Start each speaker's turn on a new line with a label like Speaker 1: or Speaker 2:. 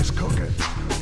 Speaker 1: Let's cook it.